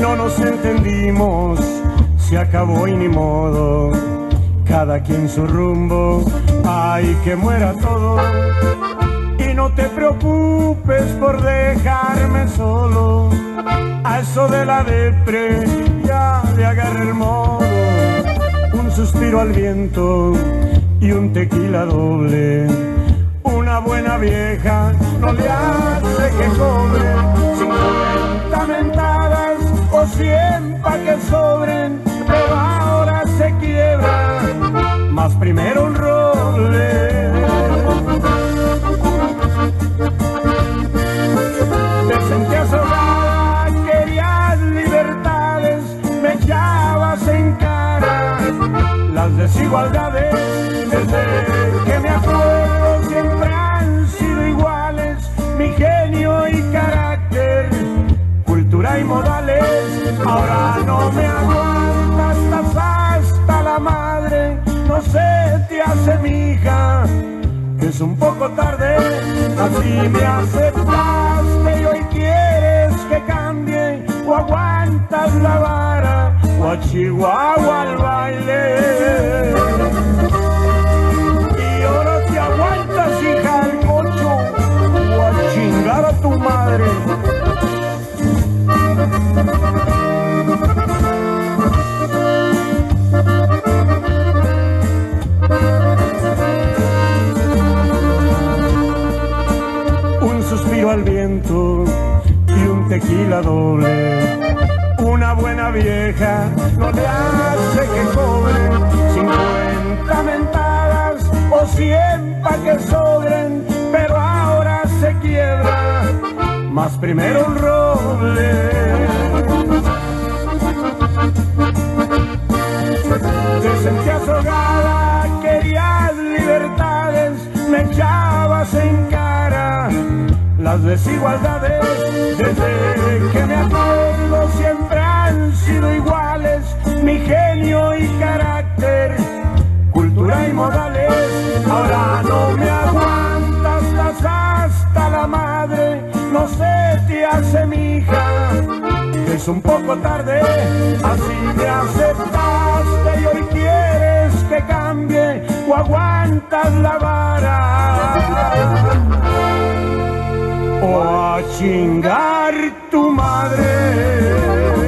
No nos entendimos, se acabó y ni modo. Cada quien su rumbo, ay que muera todo. No te preocupes por dejarme solo. A eso de la depre ya le agarré el modo. Un suspiro al viento y un tequila doble. Una buena vieja no le hace que cobre. Cincuenta mentadas o cien pa' que sobren, las desigualdades, desde que me acuerdo siempre han sido iguales, mi genio y carácter cultura y modales. Ahora no me aguantas, hasta la madre, no se te hace mi hija, que es un poco tarde, así me aceptaste y hoy quieres que cambie, o aguantas la vara, o a Chihuahua al baile. Suspiro al viento y un tequila doble. Una buena vieja no le hace que cobre 50 mentadas o 100 pa' que sobren, pero ahora se quiebra, más primero un roble. Te sentías ahogada, querías libertades, me cara las desigualdades. Desde que me acuerdo siempre han sido iguales, mi genio y carácter, cultura y modales. Ahora no me aguantas, estás hasta la madre, no se te hace mi hija es un poco tarde, así me aceptaste y hoy quieres que cambie o aguantas la vara o a chingar tu madre.